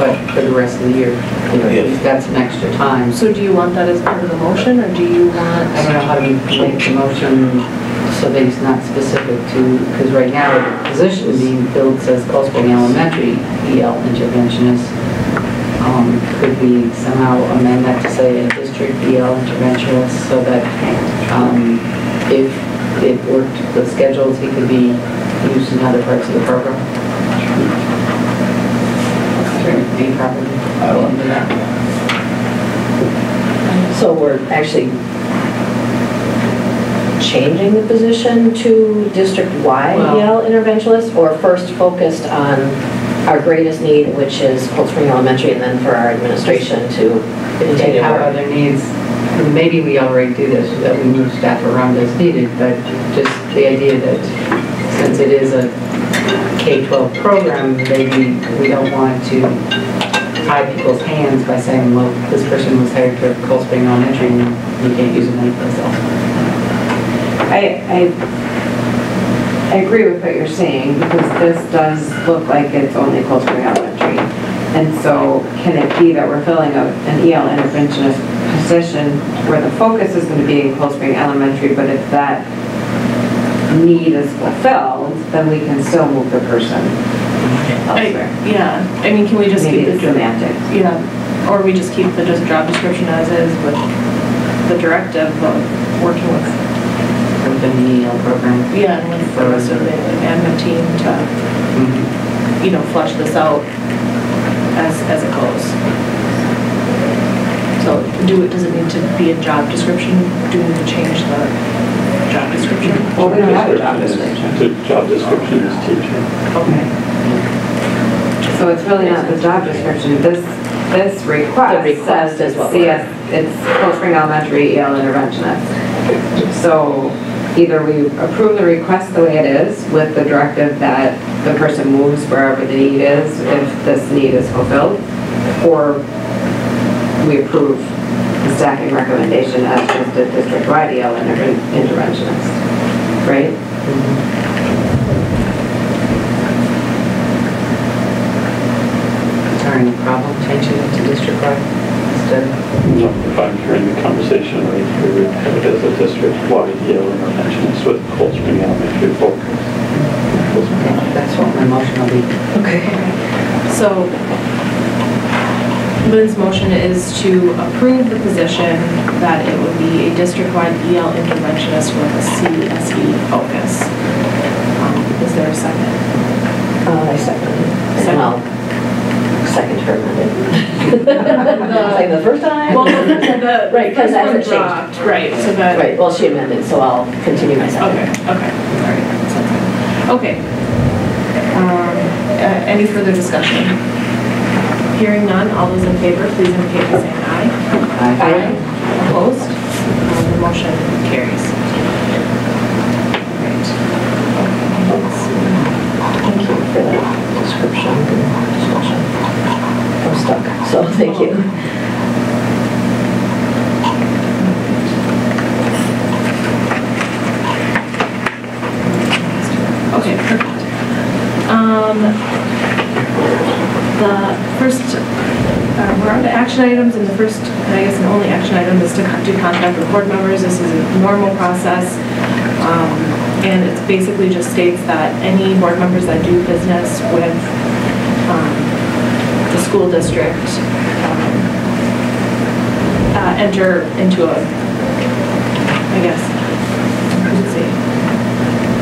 But for the rest of the year, you know, Yeah. he's got some extra time. So do you want that as part of the motion, or do you want? I don't know how to make the motion so that it's not specific to, because right now, the position being filled says Cold Spring Elementary EL interventionist. Um, Could we somehow amend that to say a district EL interventionist so that um, if it worked with schedules, he could be used in other parts of the program? Any property? I don't- into that? So we're actually changing the position to district-wide Well- EL interventionist, or first focused on our greatest need, which is Cold Spring Elementary, and then for our administration to take continue have work? other needs. Maybe we already do this, that we move staff around as needed, but just the idea that since it is a K-12 program, maybe we don't want to tie people's hands by saying, well, this person was hired for Cold Spring Elementary, and we can't use them anyplace else. I, I, I agree with what you're saying, because this does look like it's only Cold Spring Elementary. And so can it be that we're filling a- an EL interventionist position where the focus is gonna be in Cold Spring Elementary, but if that need is fulfilled, then we can still move the person elsewhere? I- Yeah, I mean, can we just Maybe keep it's the, semantics. yeah, or we just keep the just job description as is with the directive of working with, Within the EL program. yeah, and with the rest of the admin team to, mm-hmm. you know, flush this out as, as it goes. So do it, does it need to be a job description? Do we need to change the job description? Well, we don't have a job Description. The job description is teacher. Okay. So it's really not the job description, this, this request The request says is what it's we're- CS, it's Cold Spring Elementary EL interventionist. So either we approve the request the way it is with the directive that the person moves wherever the need is if this need is fulfilled, or we approve the staffing recommendation as just a district-wide EL interven- interventionist, right? Is there any problem changing it to district-wide instead? If I'm hearing the conversation right, we would have it as a district-wide EL interventionist with Cold Spring Elementary focus. Cold Spring That's what my motion will be. Okay. So Lynn's motion is to approve the position that it would be a district-wide EL interventionist with a CSE focus. Um, Is there a second? Uh, I second. Second. Well, second her. *laughs* Like the first time? Well, the, *laughs* Right, 'cause first one dropped, right, so that. Right, well, she amended, so I'll continue my second. Okay, okay, all right, sounds good. Okay. Um, uh, Any further discussion? Hearing none, all those in favor, please indicate by saying aye. Aye. Opposed? The motion carries. Right. Okay, let's see. Thank you for that description and discussion. I'm stuck, so thank you. Okay, perfect. Um, The first, uh, we're on to action items, and the first, I guess the only action item is to do contact with board members. This is a normal process. Um, And it basically just states that any board members that do business with um, the school district um, uh, enter into a, I guess.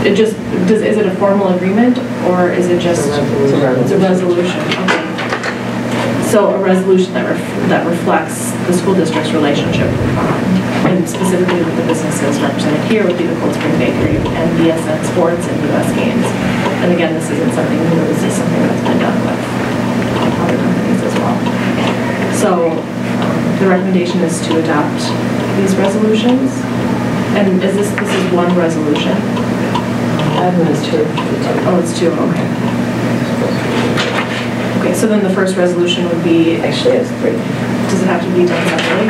It just, does, is it a formal agreement, or is it just? It's a resolution. It's a resolution, okay. So a resolution that ref, that reflects the school district's relationship, um, and specifically with the businesses represented here would be the Cold Spring Bakery and BSN Sports and US Games. And again, this isn't something new, this is something that's been done with other companies as well. So, um, the recommendation is to adopt these resolutions. And is this, this is one resolution? Admin is two. Oh, it's two, okay. Okay, so then the first resolution would be, Actually, it's three. does it have to be done separately?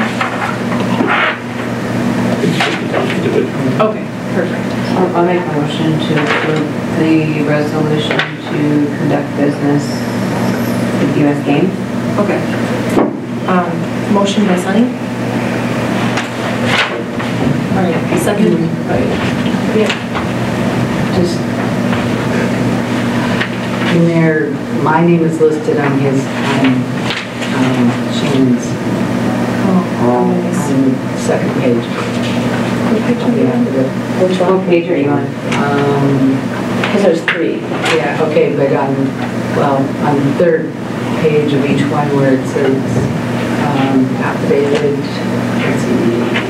It should be done individually. Okay, perfect. I'll I'll make a motion to approve the resolution to conduct business with US Game. Okay. Um, motion by Sunny? All right, second by, yeah, Just, in there, my name is listed on his, on um, Shannon's, oh, on the second page. What picture are you on? Which What page are you on? Um, Because there's three. Yeah, okay, but on, well, on the third page of each one where it says um, affidavit, let's see,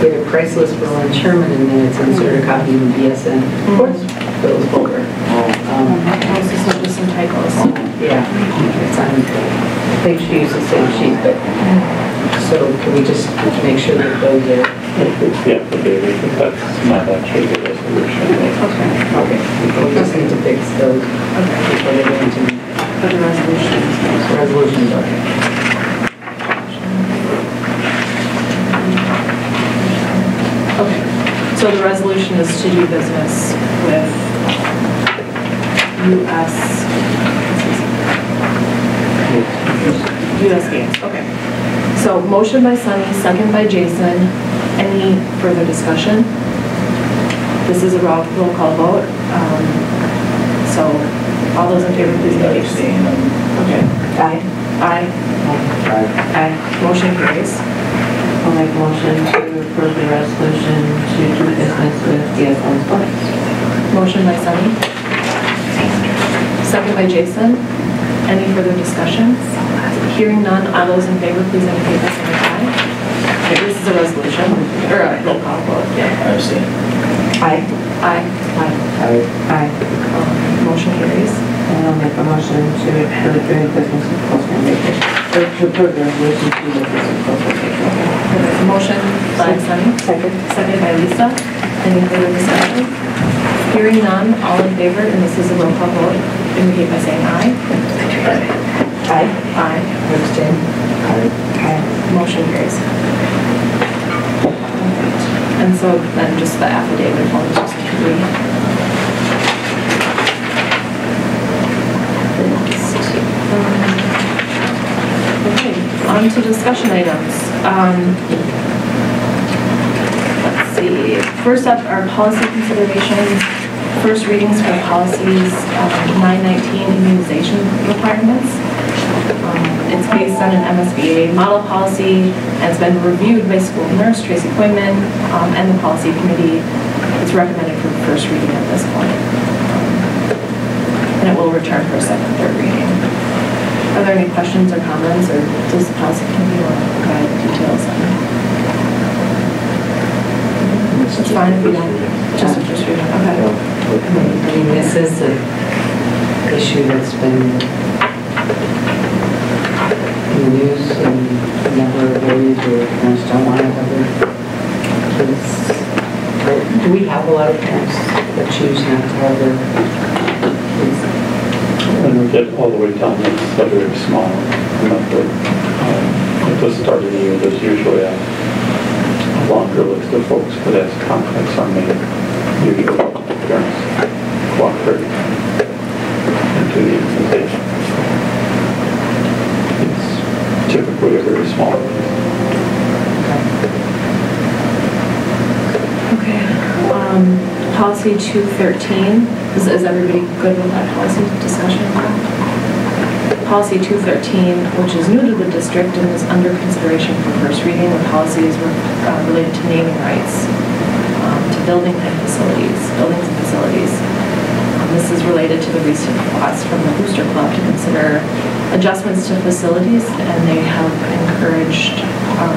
get a price list for Lynn Sherman and then it's inserted a copy in BSN. Of course, Bill's folder. Yeah, I think she used the same sheet, but, so can we just make sure that those are, Yeah, that's not resolution. Okay, okay, we just need to fix those okay. before they go into For the resolutions, okay. Okay, so the resolution is to do business with US, US Games, okay. So motion by Sunny, second by Jason. Any further discussion? This is a roll roll call vote. Um, So all those in favor, please indicate. Abstain, Okay. Aye. Aye. Aye. Motion carries. I'll make a motion to approve the resolution to do business with BSN Sports. Motion by Sunny. Second by Jason. Any further discussion? Hearing none, all those in favor, please indicate by saying aye. Okay, this is a resolution, or a roll call vote, yeah. Abstain. Aye. Aye. Aye. Aye. Um, Motion carries. And I'll make a motion to approve doing business with Cold Spring Baker. Or to approve the resolution to do business with Cold Spring Baker. Okay, Motion by Sunny. Second. Second by Lisa. Any further discussion? Hearing none, all in favor, and this is a roll call vote, indicate by saying aye. Aye. Aye. Abstain. Okay, motion carries. And so then just the affidavit forms just to read. Okay, on to discussion items. Um, Let's see, first up are policy considerations, first readings for policies, um, 919 immunization requirements. Um, It's based on an MSBA model policy, and it's been reviewed by school nurse Tracy Quinman um, and the policy committee. It's recommended for first reading at this point. And it will return for a second, third reading. Are there any questions or comments, or does the policy committee want to provide details on? It's fine if you don't, just a first reading, okay. I mean, this is an issue that's been in the news and never avoided or parents don't want to have their kids. Do we have a lot of parents that choose not to have their kids? When we get all the way down, it's a very small number. Um, At the start of the year, there's usually a a longer list of folks, but as contracts are made, usually parents cooperate into the implementation. It's typically a very small. Okay, policy 213, is, is everybody good with that policy discussion? Policy 213, which is new to the district and is under consideration for first reading, the policy is uh, related to naming rights building and facilities, buildings and facilities. Um, This is related to the recent request from the Booster Club to consider adjustments to facilities, and they have encouraged, um,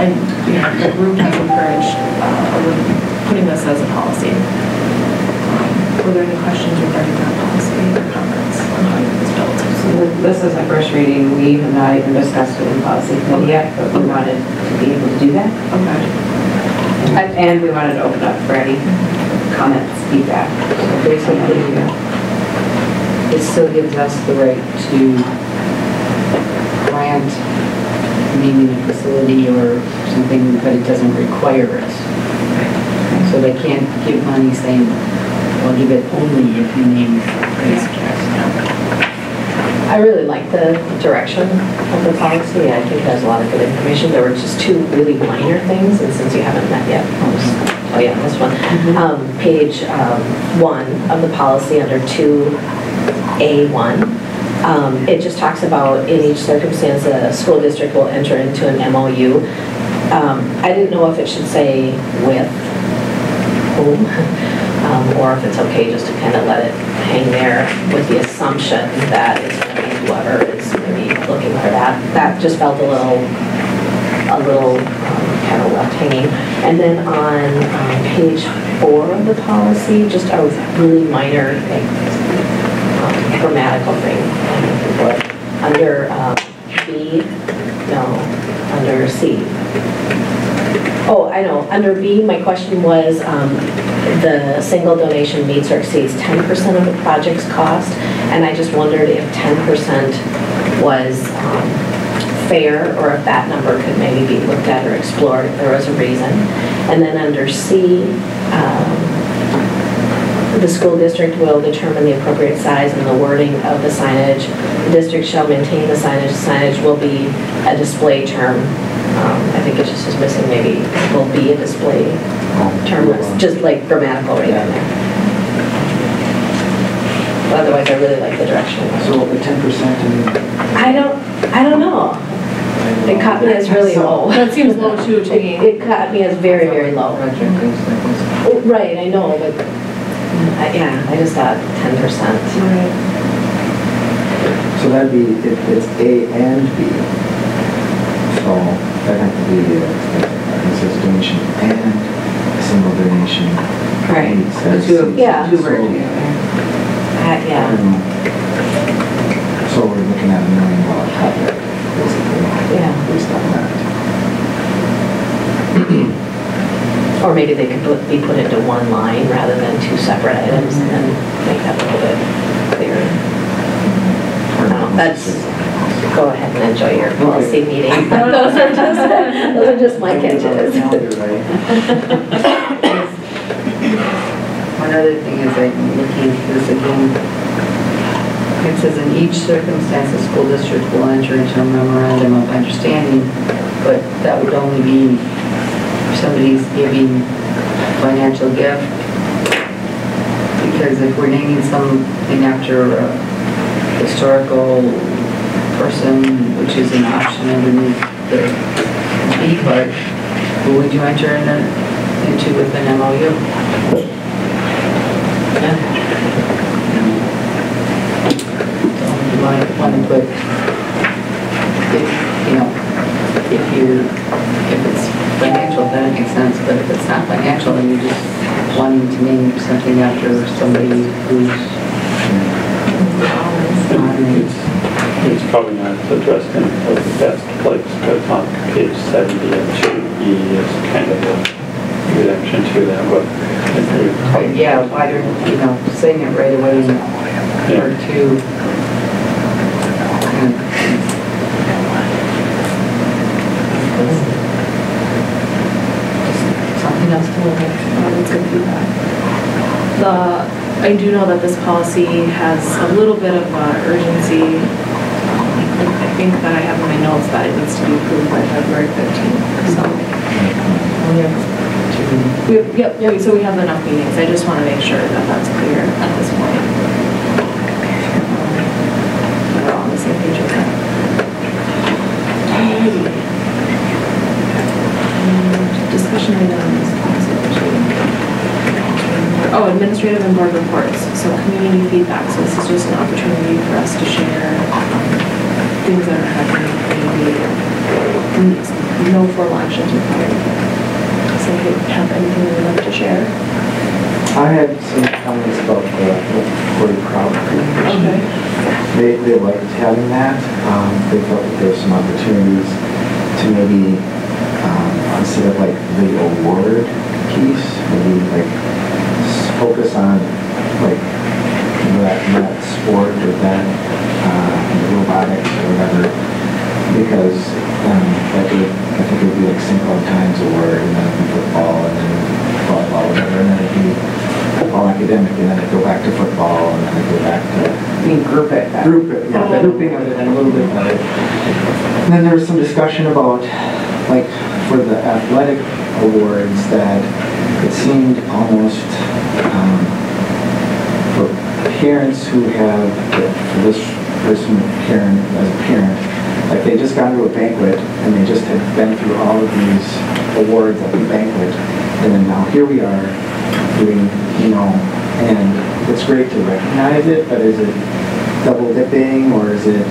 and, you know, the group has encouraged, uh, putting this as a policy. Um, Were there any questions regarding that policy or comments on how it was built? So This is the first reading. We have not even discussed it in policy committee yet, but we wanted to be able to do that. Okay. And- we wanted to open up for any comments, feedback. Basically, it still gives us the right to grant maybe a facility or something, but it doesn't require us. So they can't give money saying, well, give it only if you name this I really like the direction of the policy. I think it has a lot of good information. There were just two really minor things, and since you haven't met yet, I'll just tell you on this one. Um, Page um, one of the policy under 2A1, um, it just talks about in each circumstance, a school district will enter into an MOU. Um, I didn't know if it should say with whom, *laughs* um, or if it's okay just to kind of let it hang there with the assumption that it's going to be whoever is maybe looking for that. That just felt a little, a little um, kind of left hanging. And then on um, page four of the policy, just a really minor like, um, grammatical thing. Under um, B, no, under C. Oh, I know, under B, my question was, um, the single donation meets or exceeds 10% of the project's cost, and I just wondered if 10% was um, fair, or if that number could maybe be looked at or explored if there was a reason. And then under C, um, the school district will determine the appropriate size and the wording of the signage. The district shall maintain the signage. The Signage will be a display term. I think it just is missing maybe will be a display term, It's just like grammatical right in there. But Otherwise, I really like the direction. So the ten percent. I don't, I don't know. It caught me as really low. That seems low too, to me. It caught me as very, very low. Oh, Right, I know, but, uh, yeah, I just thought ten percent. So that'd be, it, it's A and B. So that'd have to be, a, it says donation and a single donation. Right, It the two, Yeah. two work So, together. Uh, Yeah, um, So we're looking at a million dollar project, basically. Yeah. Based on that. or maybe they could put- be put into one line rather than two separate items and make that a little bit clearer. No, that's, go ahead and enjoy your policy meeting. *laughs* Those are just, those are just my catches. *laughs* One other thing is I'm looking at this again. It says in each circumstance, the school district will enter into a memorandum of understanding, but that would only be if somebody's giving financial gift. Because if we're naming something after a historical person, which is an option underneath the B part, who would you enter in a- into with an MOU? you might want to put, if, you know, if you're, if it's financial, then it makes sense, but if it's not financial, then you're just wanting to name something after somebody who's honoring. It's probably not addressed in the best place, but on page 70 of 2E is kind of a reaction to that, but I think we But probably- yeah, why don't, you know, saying it right away in part two. Something else to look at. Oh, that's good feedback. The, I do know that this policy has a little bit of uh, urgency. I think that I have in my notes that it needs to be approved by February 15th, so. We have, yep, yeah, so we have enough meetings, I just want to make sure that that's clear at this point. Um, We're all on the same page with that. Discussion items. Oh, administrative and board reports, so community feedback, so this is just an opportunity for us to share um, things that are happening community. No formal actions required. So if you have anything you'd like to share? I had some comments about the Corey. Okay. They, they liked having that. Um, they felt that there were some opportunities to maybe, um, instead of like the award piece, maybe like focus on like that, that sport or that, robotics or whatever. Because, um, that would, I think it would be like synchro times award and then football and then volleyball, whatever, and then it'd be all academic and then it'd go back to football and then it'd go back to I mean, group it. that- Group it, yeah, the grouping of it and a little bit of it. And then there was some discussion about, like, for the athletic awards, that it seemed almost, um, for parents who have, for this person, Karen, as a parent, like, they just got to a banquet and they just had been through all of these awards at the banquet, and then now here we are doing, you know, and it's great to recognize it, but is it double dipping or is it,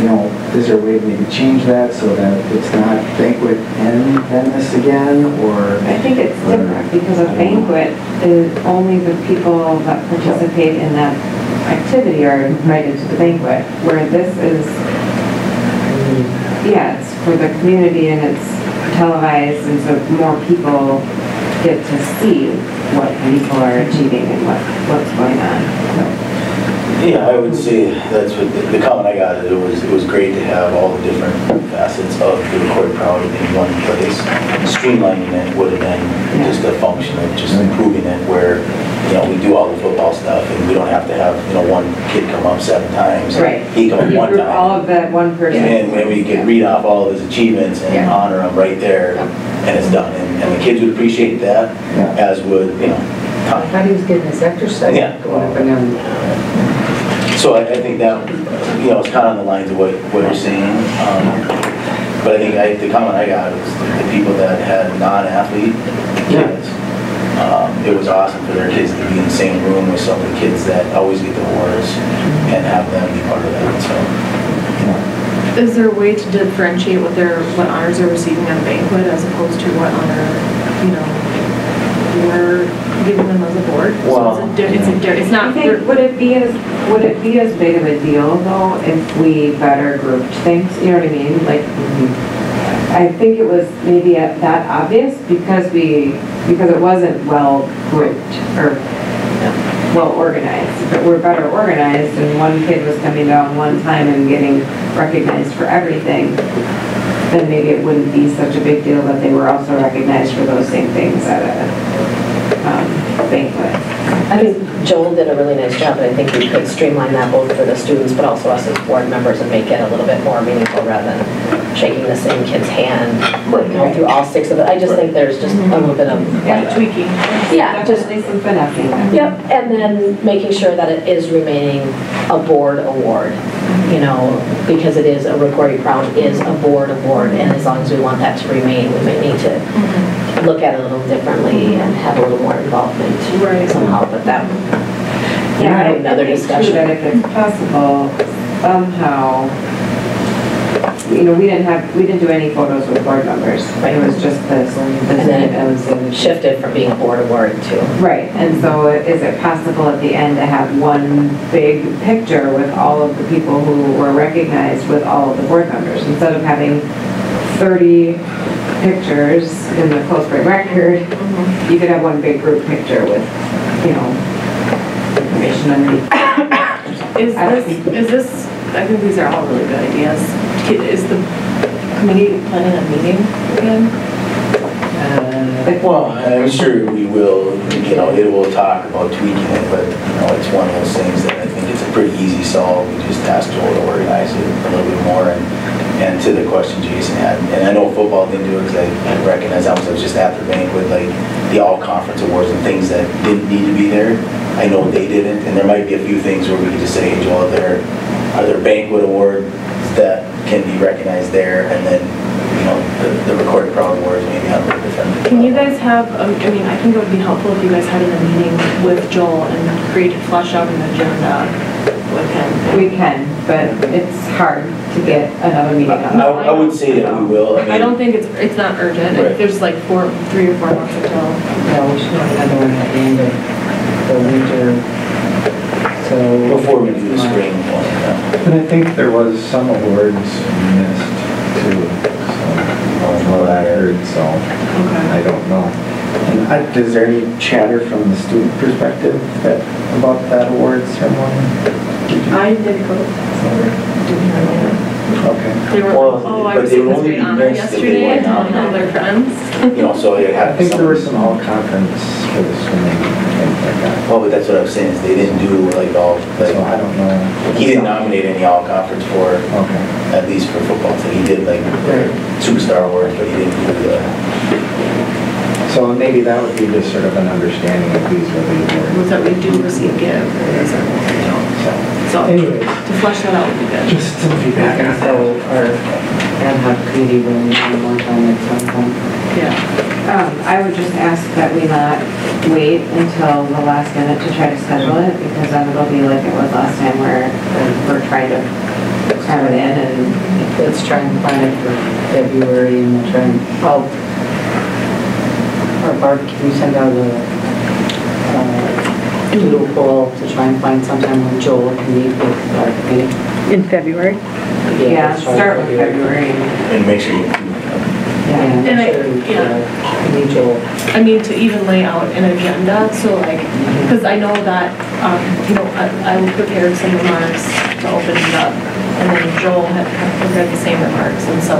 you know, is there a way to maybe change that so that it's not banquet and then this again, or? I think it's different because a banquet is only the people that participate in that activity are invited to the banquet, where this is, yeah, it's for the community and it's televised and so more people get to see what people are achieving and what, what's going on. Yeah, I would say that's what, the the comment I got, it was, it was great to have all the different facets of the Rocori Proud in one place. Streamlining it would have been just a function of just improving it where, you know, we do all the football stuff and we don't have to have, you know, one kid come up seven times. Right. He come up You one group all time. of that one person. And then we could read off all of his achievements and Yeah. honor him right there and it's done. And, and the kids would appreciate that, Yeah. as would, you know, Tom. How he was getting his exercise. Yeah. Going up and down. So I, I think that, you know, it's kind of on the lines of what, what you're saying. Um, But I think I, the comment I got was the people that had non-athlete kids. Um, It was awesome for their kids to be in the same room with some of the kids that always get the awards and have them be part of that, so. Is there a way to differentiate what they're, what honors they're receiving at a banquet as opposed to what honor, you know, we're giving them as a board? So Well, it's a, di- it's a, di- it's not, think, would it be as, would it be as big of a deal though if we better grouped things, you know what I mean? Like, I think it was maybe a- that obvious because we, because it wasn't well grouped or well organized. It were better organized and one kid was coming down one time and getting recognized for everything, then maybe it wouldn't be such a big deal that they were also recognized for those same things at a um, banquet. I think Joel did a really nice job, and I think we could streamline that both for the students, but also us as board members and make it a little bit more meaningful rather than shaking the same kid's hand, you know, through all six of it. I just think there's just a little bit of. yeah, tweaking. Yeah, just some there. Yep, and then making sure that it is remaining a board award, you know, because it is, a Rocori Proud is a board award, and as long as we want that to remain, we may need to look at it a little differently and have a little more involvement Right. somehow, but that, Yeah, I another think too discussion. that if it's possible, somehow, you know, we didn't have, we didn't do any photos with board members. It was just this. And then it was shifted from being a board award to, Right, and so is it possible at the end to have one big picture with all of the people who were recognized with all of the board members? Instead of having 30 pictures in the Cold Spring Record, you could have one big group picture with, you know, information underneath. Is this, is this, I think these are all really good ideas. Is the committee planning a meeting again? Uh, Well, I'm sure we will, you know, it will talk about tweaking it, but, you know, it's one of those things that I think it's a pretty easy solve. We just asked Joel to organize it a little bit more and, and to the question Jason had, and I know football didn't do it because I I recognize that was, I was just at the banquet, like the all-conference awards and things that didn't need to be there. I know they didn't, and there might be a few things where we could just say, hey, Joel, there, are there banquet awards that can be recognized there? And then, you know, the, the Rocori Proud awards maybe on a different. Can you guys have, um, I mean, I think it would be helpful if you guys had a meeting with Joel and created, flesh out an agenda with him. We can, but it's hard to get another meeting I, on. I would say that we will, I mean. I don't think it's, it's not urgent. Right. There's like four, three or four months until. Yeah, we should have another one at the end of the winter, so. Before we do the spring one, yeah. And I think there was some awards missed too, so, from what I heard, so I don't know. And I- is there any chatter from the student perspective that, about that awards ceremony? Did you- I did go to that, didn't hear. Okay. They were, Well, oh, I but they received would this only great be honor missed if they yesterday, went out. telling all their friends. You know, so it I had think there some, were some all-conference for the swimming and things like that. well, but that's what I was saying, is they didn't do like all, So I like, don't know. he didn't nominate any all-conference for, Okay. at least for football, so he did like two-star awards, but he didn't do the, So maybe that would be just sort of an understanding of these are the awards. Was that we do receive give, or is it, you know, so, Anyways, to flesh that out would be good. just some feedback on that. So our ad hoc committee will need one more time at some point. Yeah. Um, I would just ask that we not wait until the last minute to try to schedule it, because then it'll be like it was last time where we're trying to have it in and let's try and plan it for February and we'll try and, oh, or Barb, can you send out a, doodle poll to try and find sometime when Joel can meet with our committee? In February? Yeah, let's start with February. And make sure you, Yeah, And I- sure, yeah. uh, Meet Joel. I mean, to even lay out an agenda, so like, because I know that, um, you know, I I prepared some remarks to open it up, and then Joel had kind of prepared the same remarks, and so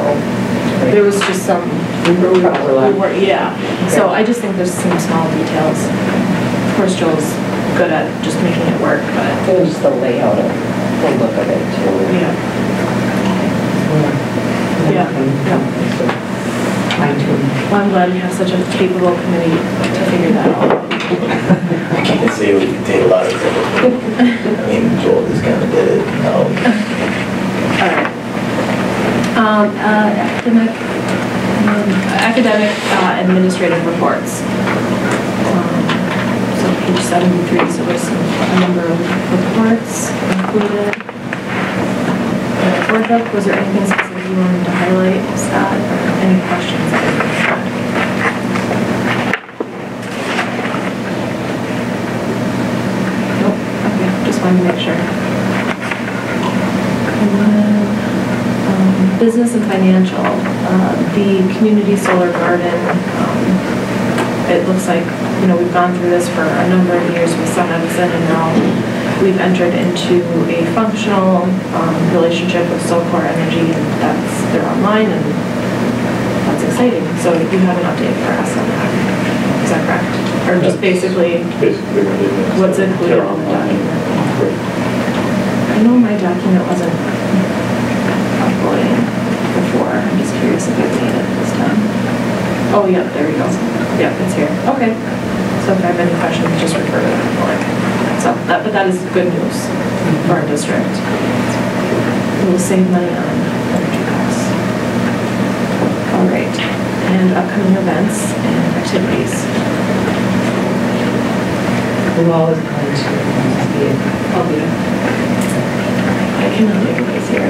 there was just some, we were- yeah. So I just think there's some small details. Of course, Joel's good at just making it work, but, It was just the layout of, the look of it too. yeah. Yeah, yeah. Fine tune. Well, I'm glad we have such a capable committee to figure that out. I can't say we can take a lot of credit. I mean, Joel just kind of did it, you know. All right. Um, uh, academic, um, academic uh, administrative reports. Page seventy-three, so there's a number of reports included. Uh, Board book, was there anything specific you wanted to highlight, Scott, any questions? that you had? Nope, okay, just wanted to make sure. And then, um, business and financial, uh, the community solar garden, um, it looks like, you know, we've gone through this for a number of years with Sun Edison, and now we've entered into a functional, um, relationship with Solar Energy, and that's, they're online, and that's exciting. So you have an update for us on that, is that correct? Or just basically Basically, what it is. what's included in the document? I know my document wasn't uploading before, I'm just curious if I made it this time. Oh, yep, there we go. Yep, it's here, okay. So if I have any questions, just refer to the report. So, that, but that is good news for our district. We will save money on energy costs. All right, and upcoming events and activities. We're always going to be be there. I cannot make it year.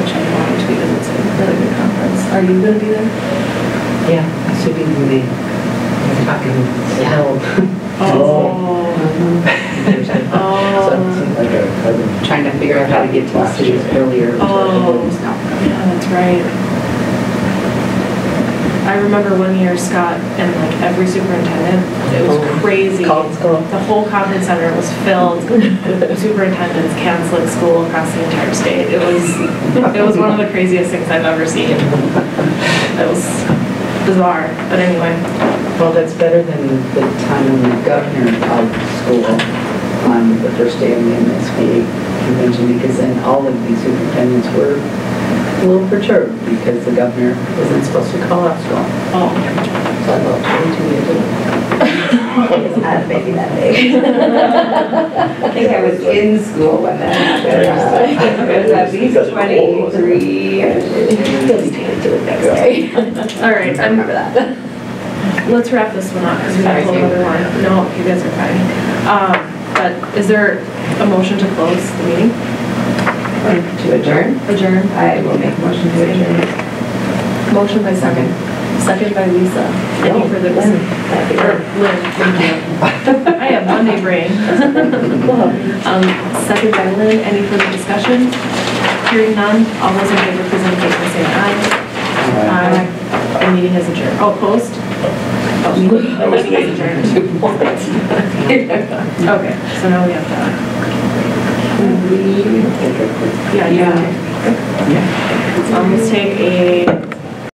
Which I want to because it's a really good conference. Are you gonna be there? Yeah, I should be the main, we're talking. Oh. So Oh, Like a, I've been Trying to figure out how to get to the cities earlier. Oh. No. yeah, that's right. I remember one year Scott and like every superintendent, it was Oh. crazy. Called school. The whole conference center was filled with *laughs* superintendents canceling school across the entire state. It was, it was one of the craziest things I've ever seen. It was bizarre, but anyway. Well, that's better than the time when the governor called school on the first day of the MSBA convention, because then all of these superintendents were a little perturbed because the governor isn't supposed to call off school. Oh. So I thought, 22 years old. I had a baby that day. I think I was in school when that happened. It was at least Because of the cold, wasn't it? twenty-three. All right, I'm, Remember that. let's wrap this one up because we have a whole other one. No, you guys are fine. Um, but is there a motion to close the meeting? To adjourn? Adjourn? I will make a motion to adjourn. Motion by second. Second by Lisa. Any further discussion? that'd be Or. Lynn, thank you. I have Monday brain. *laughs* Um, second by Lynn, any further discussion? Hearing none, all those in favor, please indicate by saying aye. Aye. The meeting is adjourned. Oh, closed? Oh, meeting I meeting is adjourned. *laughs* Okay, so now we have to, yeah, yeah. Um, let's take a